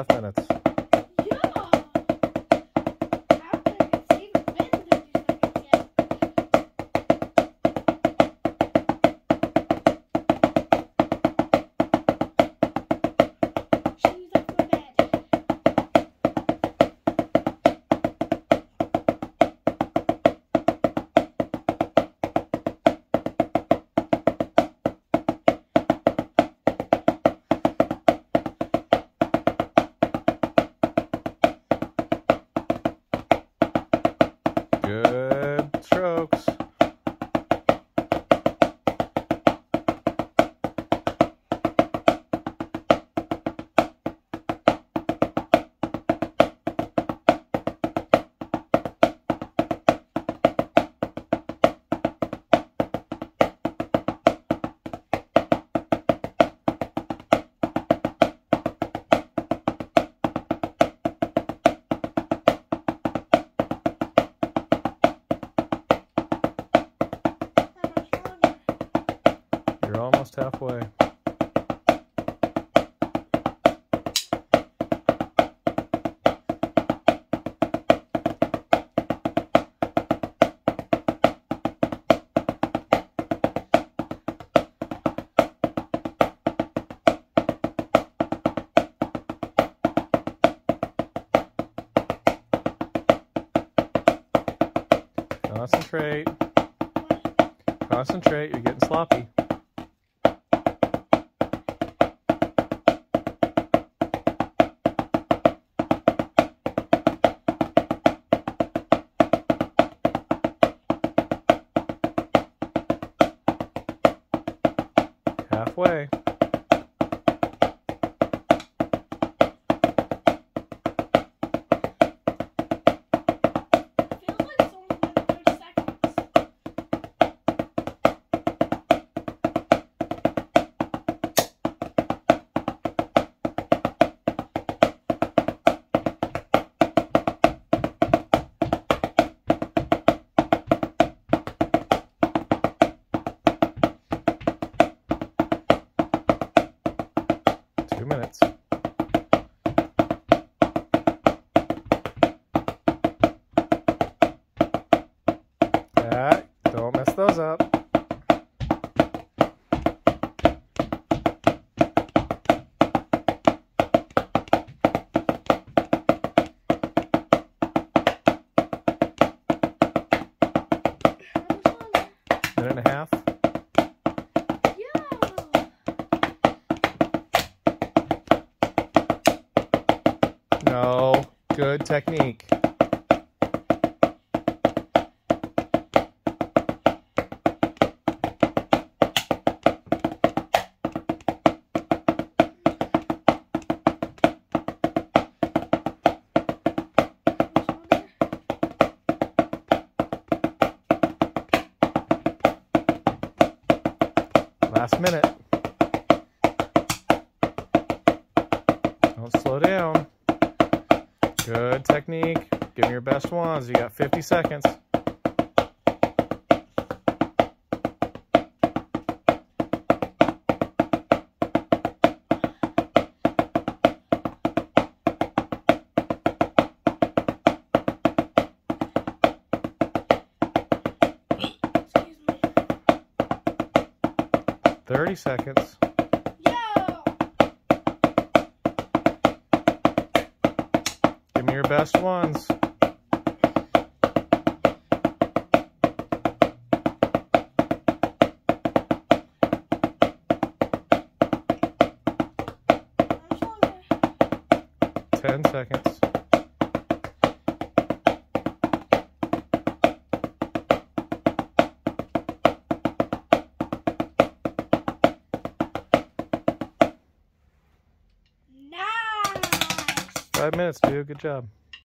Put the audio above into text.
half minutes. Good strokes. You're almost halfway. Concentrate. Concentrate, you're getting sloppy. Halfway. Minutes. Don't mess those up. No. Good technique. Last minute. Good technique. Give me your best ones. You got 50 seconds. 30 seconds. Your best ones. 10 seconds. Five minutes, dude. Good job.